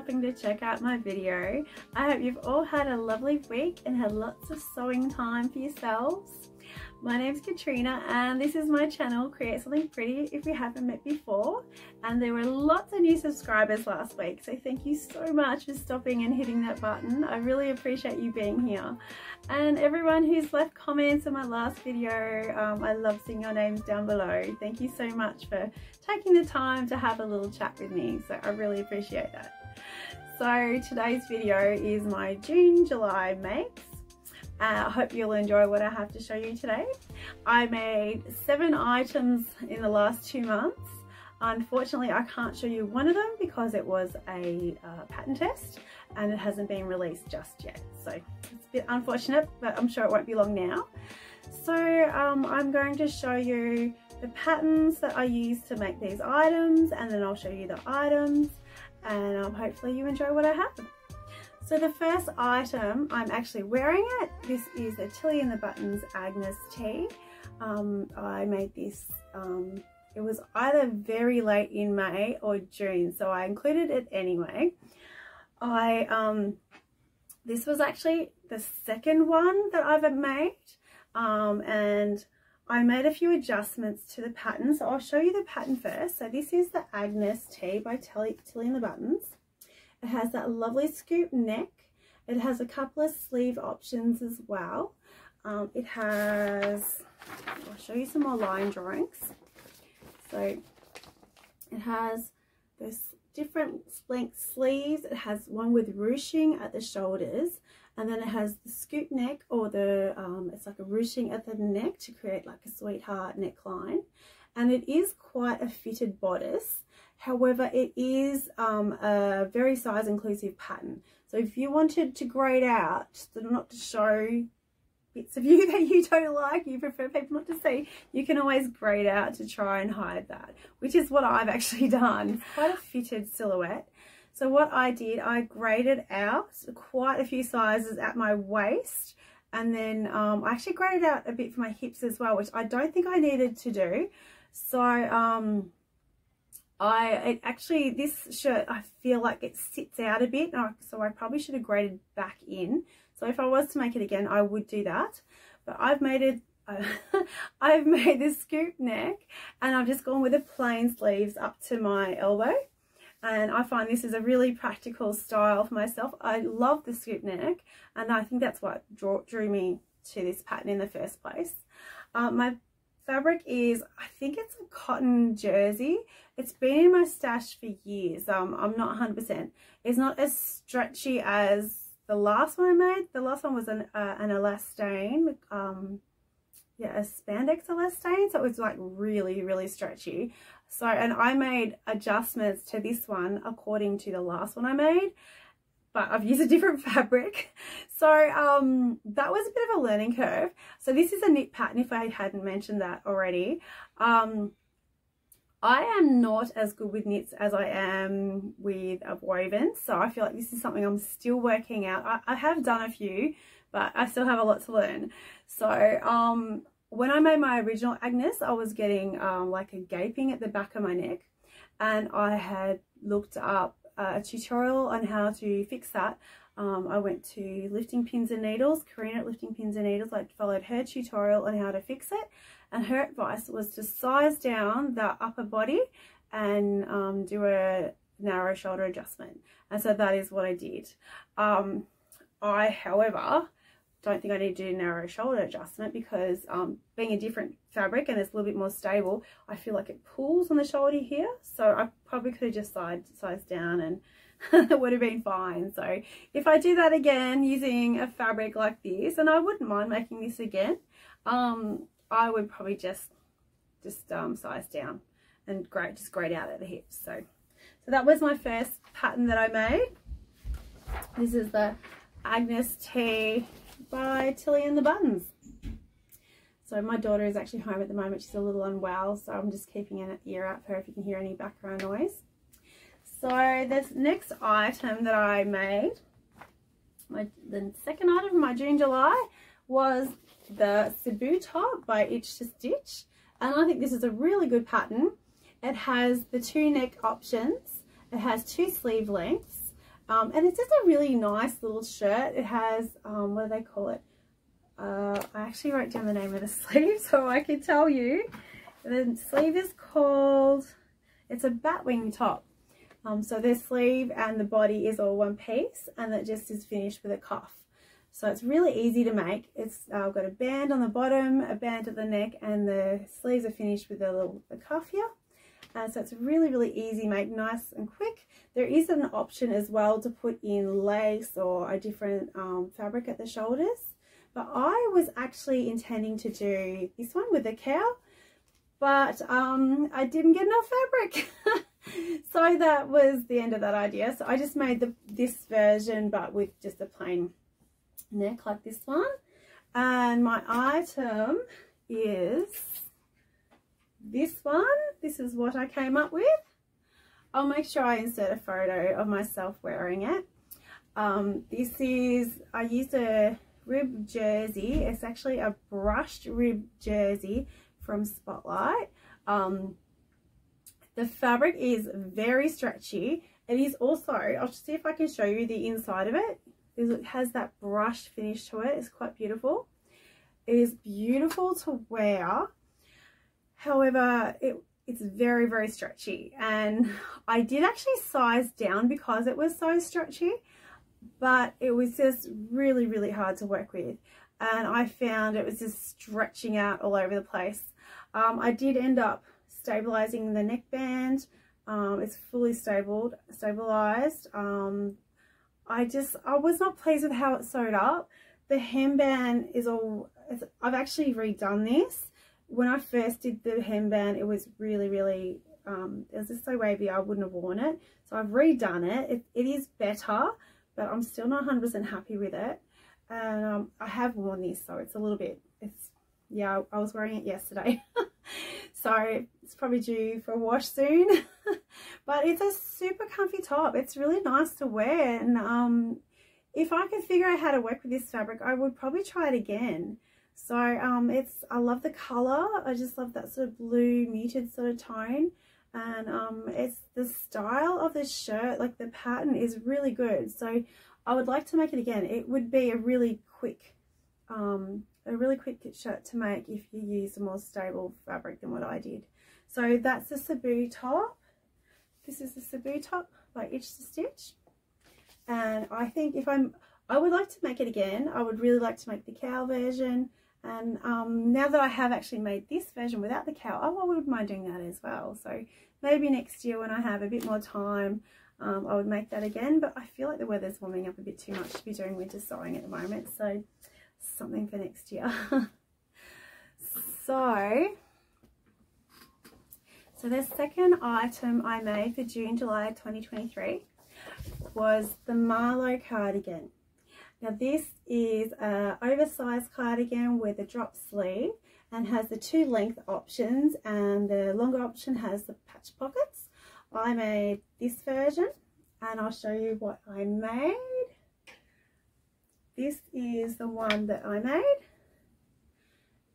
stopping to check out my video. I hope you've all had a lovely week and had lots of sewing time for yourselves. My name's Katrina and this is my channel Create Something Pretty if you haven't met before. And there were lots of new subscribers last week so thank you so much for stopping and hitting that button. I really appreciate you being here. And everyone who's left comments on my last video um, I love seeing your names down below. Thank you so much for taking the time to have a little chat with me so I really appreciate that so today's video is my June July makes uh, I hope you'll enjoy what I have to show you today. I made seven items in the last two months. Unfortunately, I can't show you one of them because it was a uh, pattern test and it hasn't been released just yet. So it's a bit unfortunate, but I'm sure it won't be long now. So um, I'm going to show you the patterns that I use to make these items and then I'll show you the items and um, hopefully you enjoy what I have. So the first item, I'm actually wearing it. This is a Tilly and the Buttons Agnes tee. Um, I made this, um, it was either very late in May or June, so I included it anyway. I, um, this was actually the second one that I've made, um, and I made a few adjustments to the pattern. So I'll show you the pattern first. So this is the Agnes tee by Tilly, Tilly and the Buttons. It has that lovely scoop neck. It has a couple of sleeve options as well. Um, it has, I'll show you some more line drawings. So it has this different length sleeves. It has one with ruching at the shoulders and then it has the scoop neck or the, um, it's like a ruching at the neck to create like a sweetheart neckline. And it is quite a fitted bodice. However, it is um, a very size inclusive pattern. So if you wanted to grade out, not to show bits of you that you don't like, you prefer people not to see, you can always grade out to try and hide that, which is what I've actually done. It's quite a fitted silhouette. So what I did, I graded out quite a few sizes at my waist and then um, I actually graded out a bit for my hips as well, which I don't think I needed to do. So um, I actually this shirt I feel like it sits out a bit so I probably should have graded back in. So if I was to make it again I would do that. But I've made it I've made this scoop neck and I've just gone with the plain sleeves up to my elbow and I find this is a really practical style for myself I love the scoop neck and I think that's what drew, drew me to this pattern in the first place uh, my fabric is, I think it's a cotton jersey. It's been in my stash for years. Um, I'm not 100%. It's not as stretchy as the last one I made. The last one was an, uh, an elastane, um, yeah, a spandex elastane. So it was like really, really stretchy. So, and I made adjustments to this one according to the last one I made but I've used a different fabric. So um, that was a bit of a learning curve. So this is a knit pattern if I hadn't mentioned that already. Um, I am not as good with knits as I am with a woven. So I feel like this is something I'm still working out. I, I have done a few, but I still have a lot to learn. So um, when I made my original Agnes, I was getting um, like a gaping at the back of my neck. And I had looked up a tutorial on how to fix that. Um, I went to Lifting Pins and Needles, Karina at Lifting Pins and Needles. I followed her tutorial on how to fix it and her advice was to size down the upper body and um, do a narrow shoulder adjustment. And so that is what I did. Um, I, however, don't think I need to do a narrow shoulder adjustment because um, being a different fabric and it's a little bit more stable, I feel like it pulls on the shoulder here. So I probably could have just sized, sized down and it would have been fine. So if I do that again using a fabric like this, and I wouldn't mind making this again, um, I would probably just just um, size down and great, just grade out at the hips. So, so that was my first pattern that I made. This is the Agnes tee by Tilly and the Buttons. So my daughter is actually home at the moment. She's a little unwell, so I'm just keeping an ear out for her if you can hear any background noise. So this next item that I made, my, the second item of my June July was the Sibiu top by Itch to Stitch. And I think this is a really good pattern. It has the two neck options. It has two sleeve lengths Um, and it's just a really nice little shirt. It has, um, what do they call it? Uh, I actually wrote down the name of the sleeve so I can tell you. The sleeve is called, it's a batwing top. Um, so the sleeve and the body is all one piece and it just is finished with a cuff. So it's really easy to make. It's uh, got a band on the bottom, a band at the neck, and the sleeves are finished with a little a cuff here. Uh, so it's really, really easy, make nice and quick. There is an option as well to put in lace or a different um, fabric at the shoulders. But I was actually intending to do this one with a cowl, but um, I didn't get enough fabric. so that was the end of that idea. So I just made the this version, but with just a plain neck like this one. And my item is this one. This is what I came up with. I'll make sure I insert a photo of myself wearing it. Um, this is, I used a rib jersey. It's actually a brushed rib jersey from Spotlight. Um, the fabric is very stretchy. It is also, I'll see if I can show you the inside of it it has that brushed finish to it. It's quite beautiful. It is beautiful to wear. However, it, it's very, very stretchy. And I did actually size down because it was so stretchy. But it was just really, really hard to work with. And I found it was just stretching out all over the place. Um, I did end up stabilizing the neckband. Um, it's fully stabled, stabilized. Um, I just, I was not pleased with how it sewed up. The hemband is all, I've actually redone this. When I first did the hemband, it was really, really, um, it was just so wavy I wouldn't have worn it. So I've redone it. It, it is better, but I'm still not 100% happy with it. And um, I have worn this, so it's a little bit, it's, yeah, I was wearing it yesterday. so it's probably due for a wash soon. but it's a super comfy top. It's really nice to wear. And um, if I could figure out how to work with this fabric, I would probably try it again. So um, it's, I love the color. I just love that sort of blue muted sort of tone. And um, it's the style of this shirt, like the pattern is really good. So I would like to make it again. It would be a really quick, um, a really quick shirt to make if you use a more stable fabric than what I did. So that's the Sibiu top. This is the Sibiu top by Itch to Stitch. And I think if I'm, I would like to make it again. I would really like to make the cowl version. And um, now that I have actually made this version without the cowl, oh, I wouldn't mind doing that as well. So maybe next year when I have a bit more time, um, I would make that again. But I feel like the weather's warming up a bit too much to be doing winter sewing at the moment. So something for next year. so so the second item I made for June, July 2023 was the Marlo cardigan. Now this is an oversized cardigan with a drop sleeve and has the two length options and the longer option has the patch pockets. I made this version and I'll show you what I made. This is the one that I made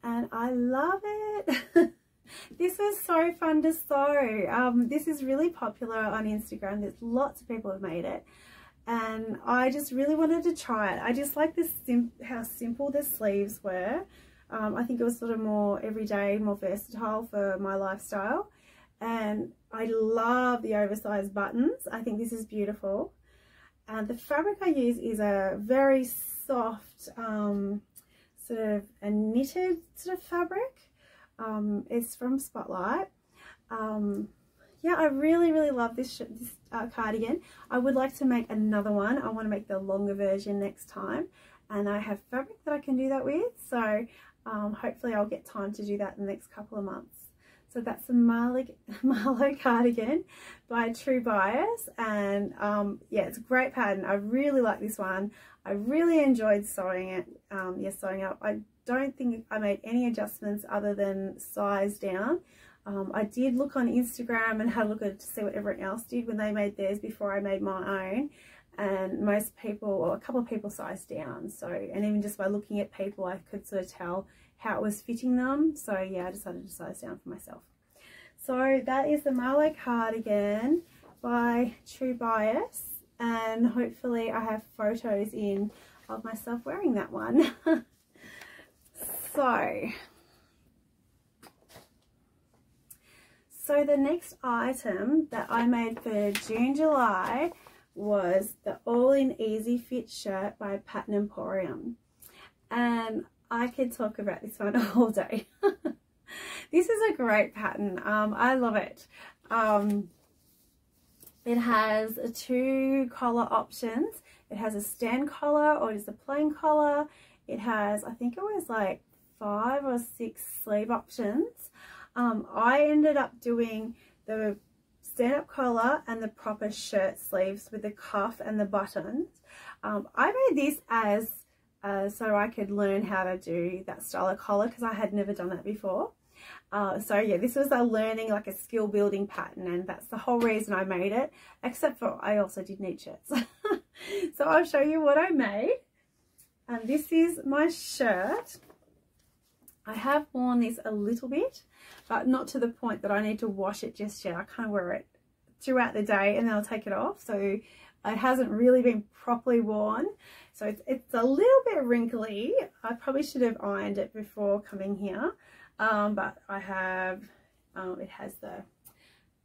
and I love it. this was so fun to sew. Um, this is really popular on Instagram. There's lots of people have made it. And I just really wanted to try it. I just like this sim how simple the sleeves were. Um, I think it was sort of more everyday, more versatile for my lifestyle. And I love the oversized buttons. I think this is beautiful. And the fabric I use is a very soft, um, sort of a knitted sort of fabric. Um, it's from Spotlight. Yeah, I really, really love this, this uh, cardigan. I would like to make another one. I want to make the longer version next time. And I have fabric that I can do that with. So um, hopefully I'll get time to do that in the next couple of months. So that's the Marlo cardigan by True Bias. And um, yeah, it's a great pattern. I really like this one. I really enjoyed sewing it, um, yeah, sewing up. I don't think I made any adjustments other than size down. Um, I did look on Instagram and had a look at to see what everyone else did when they made theirs before I made my own. And most people, or a couple of people sized down. So, and even just by looking at people, I could sort of tell how it was fitting them. So yeah, I decided to size down for myself. So that is the Marlo cardigan by True Bias. and hopefully I have photos in of myself wearing that one. so, so the next item that I made for June, July was the All In Easy Fit shirt by Pattern Emporium. And I could talk about this one all day. this is a great pattern. Um, I love it. Um, it has two collar options. It has a stand collar or just a plain collar. It has, I think it was like five or six sleeve options. Um, I ended up doing the stand-up collar and the proper shirt sleeves with the cuff and the buttons. Um, I made this as uh, so I could learn how to do that style of collar because I had never done that before. Uh, so yeah, this was a learning, like a skill building pattern and that's the whole reason I made it, except for I also did need shirts. so I'll show you what I made. And this is my shirt. I have worn this a little bit, but not to the point that I need to wash it just yet. I kind of wear it throughout the day and then I'll take it off. So it hasn't really been properly worn. So it's, it's a little bit wrinkly. I probably should have ironed it before coming here um, but I have um, it has the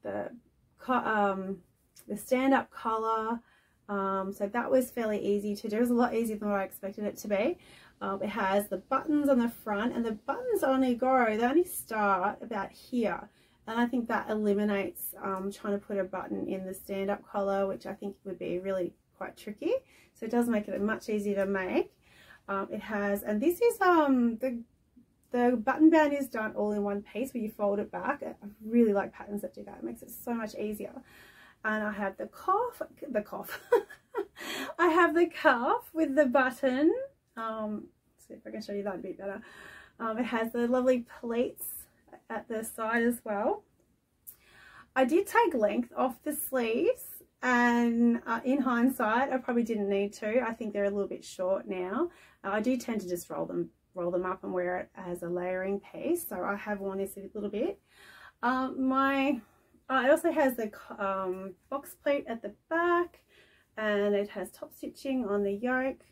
the um, the stand-up collar um, so that was fairly easy to do it was a lot easier than what I expected it to be um, it has the buttons on the front and the buttons only go they only start about here and I think that eliminates um, trying to put a button in the stand-up collar which I think would be really quite tricky so it does make it much easier to make um, it has and this is um the the button band is done all in one piece where you fold it back. I really like patterns that do that. It makes it so much easier. And I have the cuff, the cuff. I have the cuff with the button. Um, see if I can show you that a bit better. Um, it has the lovely pleats at the side as well. I did take length off the sleeves and uh, in hindsight I probably didn't need to. I think they're a little bit short now. Uh, I do tend to just roll them roll them up and wear it as a layering piece. So I have worn this a little bit. Um, my uh, it also has the um, box pleat at the back and it has top stitching on the yoke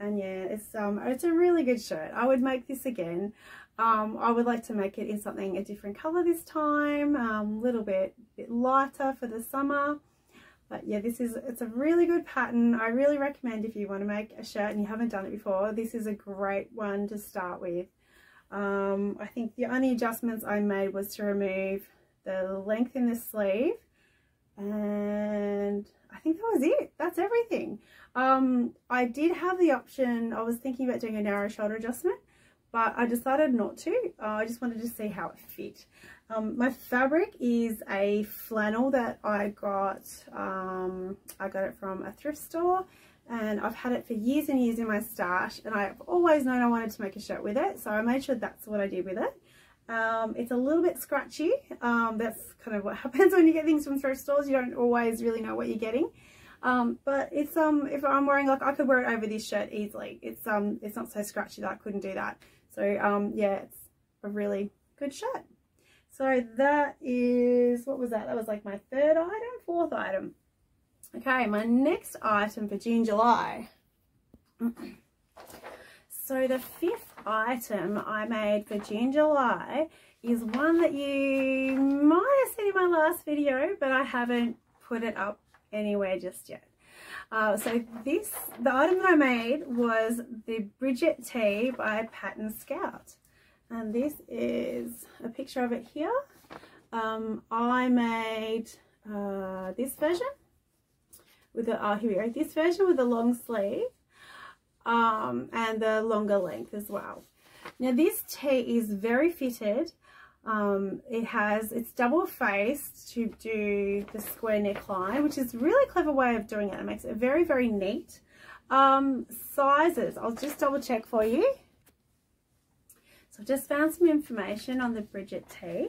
and yeah it's um it's a really good shirt I would make this again um, I would like to make it in something a different color this time a um, little bit bit lighter for the summer but yeah, this is, it's a really good pattern. I really recommend if you want to make a shirt and you haven't done it before, this is a great one to start with. Um, I think the only adjustments I made was to remove the length in the sleeve and I think that was it. That's everything. Um, I did have the option, I was thinking about doing a narrow shoulder adjustment, but I decided not to. Uh, I just wanted to see how it fit. Um, my fabric is a flannel that I got, um, I got it from a thrift store and I've had it for years and years in my stash and I've always known I wanted to make a shirt with it so I made sure that's what I did with it. Um, it's a little bit scratchy, um, that's kind of what happens when you get things from thrift stores, you don't always really know what you're getting. Um, but it's um if I'm wearing like I could wear it over this shirt easily. It's um it's not so scratchy that I couldn't do that. So um yeah, it's a really good shirt. So that is, what was that? That was like my third item, fourth item. Okay, my next item for June, July. so the fifth item I made for June, July is one that you might have seen in my last video, but I haven't put it up anywhere just yet. Uh, so this, the item that I made was the Brigit Tee by Pattern Scout. And this is a picture of it here. Um, I made uh, this version with the oh here we go this version with a long sleeve um, and the longer length as well. Now this tee is very fitted. Um, it has it's double faced to do the square neckline which is a really clever way of doing it. It makes it very very neat. Um, sizes I'll just double check for you. So I've just found some information on the Brigit tee.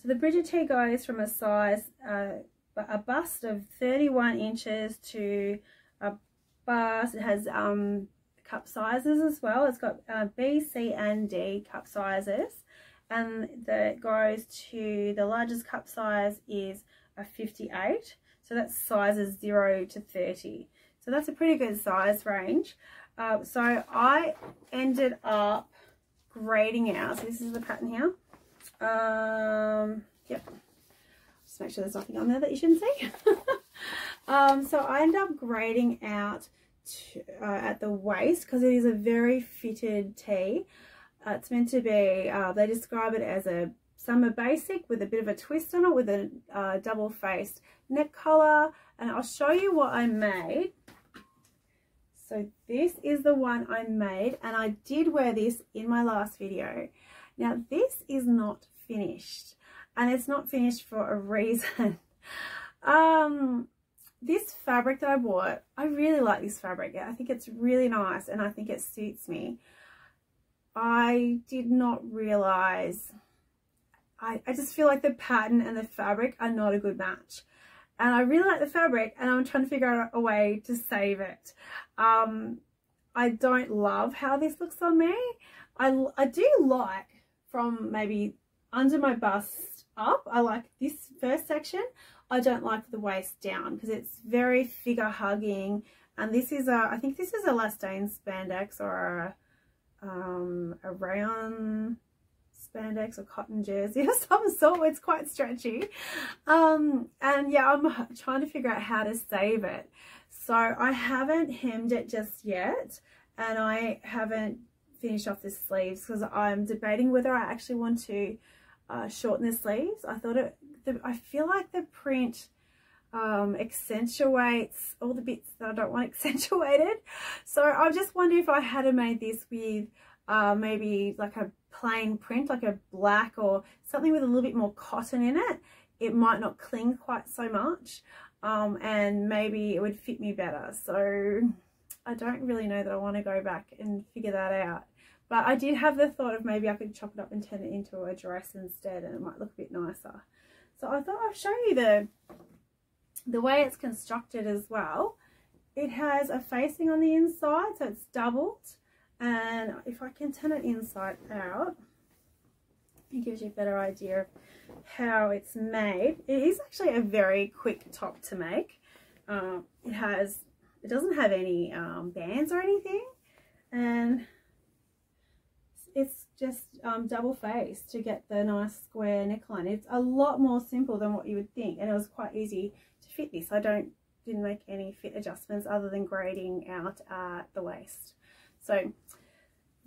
So the Brigit tee goes from a size, uh, a bust of 31 inches to a bust. It has um, cup sizes as well. It's got uh, B, C and D cup sizes. And that goes to the largest cup size is a 58. So that's sizes 0 to 30. So that's a pretty good size range. Uh, so I ended up grading out. So this is the pattern here. Um, yep. Just make sure there's nothing on there that you shouldn't see. um, so I ended up grading out to, uh, at the waist because it is a very fitted tee. Uh, it's meant to be, uh, they describe it as a summer basic with a bit of a twist on it with a uh, double faced neck collar. And I'll show you what I made. So this is the one I made and I did wear this in my last video. Now this is not finished and it's not finished for a reason. Um this fabric that I bought I really like this fabric I think it's really nice and I think it suits me I did not realize I, I just feel like the pattern and the fabric are not a good match. And I really like the fabric and I'm trying to figure out a way to save it. Um, I don't love how this looks on me. I, I do like from maybe under my bust up, I like this first section. I don't like the waist down because it's very figure hugging. And this is a, I think this is a elastane spandex or a, um, a rayon spandex or cotton jersey of some sort. It's quite stretchy. Um, and yeah, I'm trying to figure out how to save it. So I haven't hemmed it just yet. And I haven't finished off the sleeves because I'm debating whether I actually want to uh, shorten the sleeves. I thought it, the, I feel like the print um, accentuates all the bits that I don't want accentuated. So I just wonder if I had made this with uh, maybe like a plain print, like a black or something with a little bit more cotton in it, it might not cling quite so much um, and maybe it would fit me better. So I don't really know that I want to go back and figure that out. But I did have the thought of maybe I could chop it up and turn it into a dress instead and it might look a bit nicer. So I thought I'd show you the, the way it's constructed as well. It has a facing on the inside, so it's doubled. And if I can turn it inside out it gives you a better idea of how it's made. It is actually a very quick top to make. Um, it has it doesn't have any um, bands or anything. And it's just um, double face to get the nice square neckline it's a lot more simple than what you would think and it was quite easy to fit this I don't didn't make any fit adjustments other than grading out at the waist so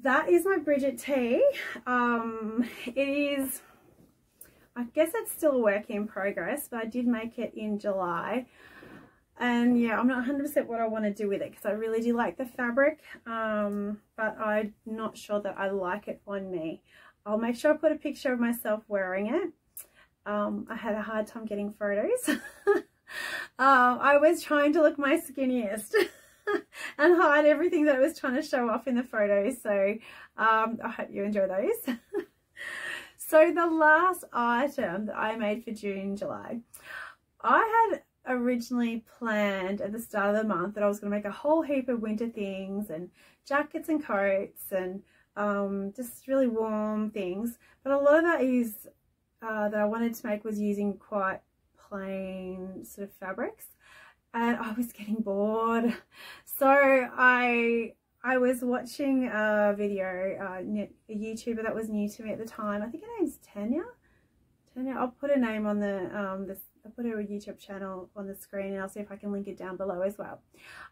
that is my Brigit tee. Um, it is, I guess it's still a work in progress, but I did make it in July. And yeah, I'm not 100% what I want to do with it because I really do like the fabric, um, but I'm not sure that I like it on me. I'll make sure I put a picture of myself wearing it. Um, I had a hard time getting photos. um, I was trying to look my skinniest. and hide everything that I was trying to show off in the photos. So um, I hope you enjoy those. so the last item that I made for June, July, I had originally planned at the start of the month that I was going to make a whole heap of winter things and jackets and coats and um, just really warm things. But a lot of that is uh, that I wanted to make was using quite plain sort of fabrics and I was getting bored. So I I was watching a video, uh, a YouTuber that was new to me at the time. I think her name's Tanya. Tanya, I'll put a name on the, um, this, I'll put her YouTube channel on the screen and I'll see if I can link it down below as well.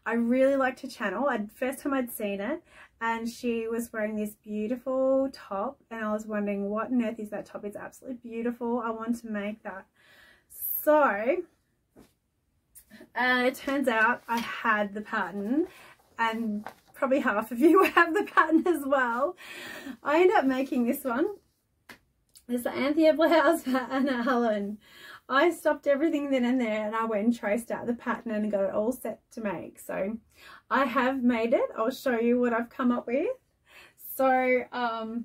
I really liked her channel. I'd, first time I'd seen it and she was wearing this beautiful top and I was wondering what on earth is that top? It's absolutely beautiful. I want to make that. So and it turns out I had the pattern and probably half of you have the pattern as well. I ended up making this one. It's the Anthea blouse Anna Allen. I stopped everything then and there and I went and traced out the pattern and got it all set to make. So I have made it. I'll show you what I've come up with. So um,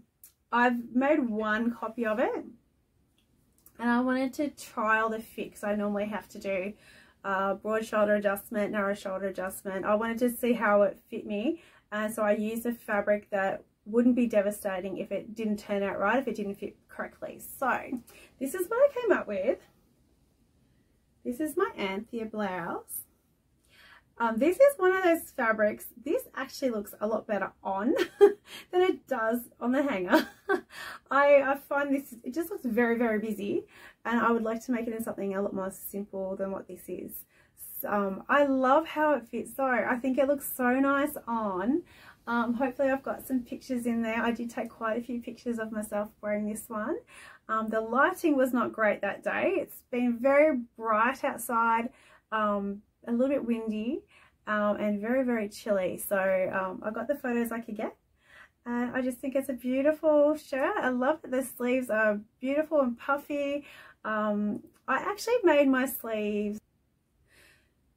I've made one copy of it and I wanted to trial the because I normally have to do uh, broad shoulder adjustment, narrow shoulder adjustment. I wanted to see how it fit me and so I used a fabric that wouldn't be devastating if it didn't turn out right, if it didn't fit correctly. So this is what I came up with. This is my Anthea blouse. Um, this is one of those fabrics. This actually looks a lot better on than it does on the hanger. I, I find this, it just looks very, very busy and I would like to make it in something a lot more simple than what this is. Um, I love how it fits though. I think it looks so nice on. Um, hopefully I've got some pictures in there. I did take quite a few pictures of myself wearing this one. Um, the lighting was not great that day. It's been very bright outside. Um, a little bit windy um, and very, very chilly. So um, I got the photos I could get. And I just think it's a beautiful shirt. I love that the sleeves are beautiful and puffy. Um, I actually made my sleeves.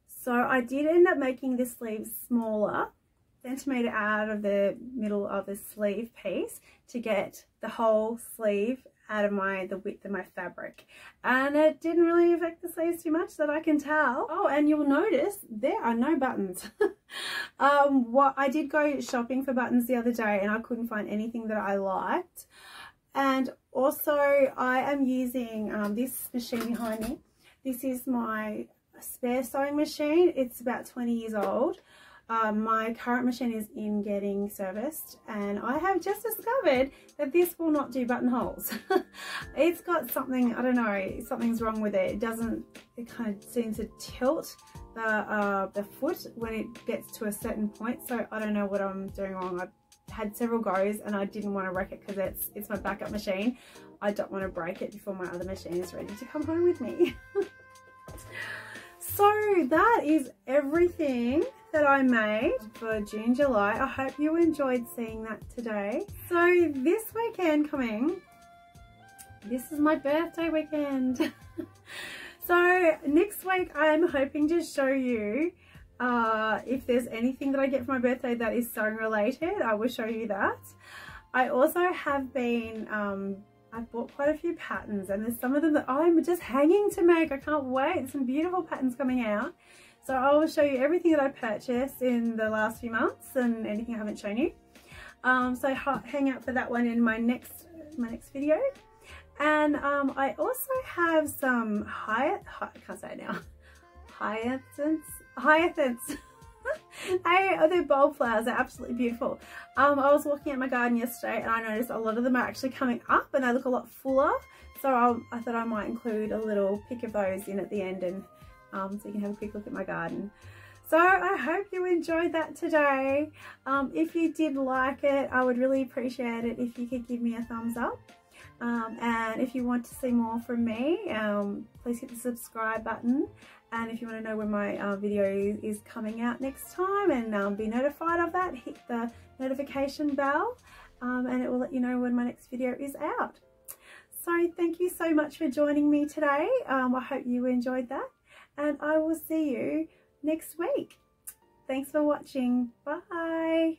So I did end up making the sleeves smaller centimetre out of the middle of the sleeve piece to get the whole sleeve out of my the width of my fabric. And it didn't really affect the sleeves too much that I can tell. Oh and you'll notice there are no buttons. Um what I did go shopping for buttons the other day and I couldn't find anything that I liked. And also I am using um, this machine behind me this is my spare sewing machine. It's about 20 years old um, my current machine is in getting serviced and I have just discovered that this will not do buttonholes. it's got something, I don't know, something's wrong with it. It doesn't, it kind of seems to tilt the, uh, the foot when it gets to a certain point. So I don't know what I'm doing wrong. I've had several goes and I didn't want to wreck it because it's, it's my backup machine. I don't want to break it before my other machine is ready to come home with me. so that is everything that I made for June, July. I hope you enjoyed seeing that today. So this weekend coming, this is my birthday weekend. so next week I'm hoping to show you uh, if there's anything that I get for my birthday that is sewing related, I will show you that. I also have been, um, I've bought quite a few patterns and there's some of them that I'm just hanging to make. I can't wait. Some beautiful patterns coming out. So I will show you everything that I purchased in the last few months and anything I haven't shown you. Um, so hang out for that one in my next my next video. And um, I also have some hyatt, I can't say it now, hyacinths, hyacinths. hey, oh, they're bulb flowers, they're absolutely beautiful. Um, I was walking at my garden yesterday and I noticed a lot of them are actually coming up and they look a lot fuller. So I'll, I thought I might include a little pic of those in at the end and um, so you can have a quick look at my garden. So I hope you enjoyed that today. Um, if you did like it, I would really appreciate it if you could give me a thumbs up. Um, and if you want to see more from me, um, please hit the subscribe button. And if you want to know when my uh, video is coming out next time and um, be notified of that, hit the notification bell um, and it will let you know when my next video is out. So thank you so much for joining me today. Um, I hope you enjoyed that and I will see you next week. Thanks for watching. Bye.